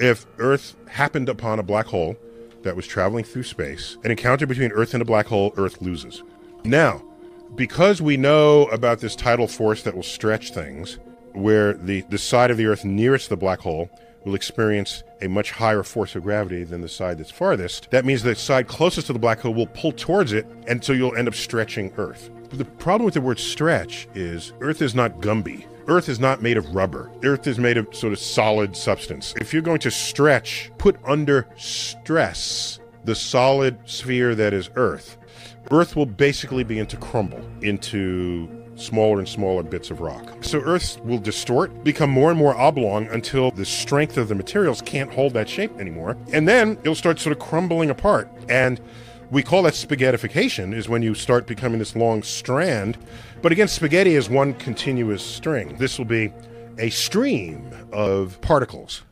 if Earth happened upon a black hole that was traveling through space, an encounter between Earth and a black hole, Earth loses. Now, because we know about this tidal force that will stretch things, where the, the side of the Earth nearest the black hole will experience a much higher force of gravity than the side that's farthest. That means the side closest to the black hole will pull towards it, and so you'll end up stretching Earth. But the problem with the word stretch is Earth is not Gumby. Earth is not made of rubber. Earth is made of sort of solid substance. If you're going to stretch, put under stress the solid sphere that is Earth, Earth will basically begin to crumble into smaller and smaller bits of rock. So Earth will distort, become more and more oblong until the strength of the materials can't hold that shape anymore. And then it'll start sort of crumbling apart. And we call that spaghettification, is when you start becoming this long strand. But again, spaghetti is one continuous string. This will be a stream of particles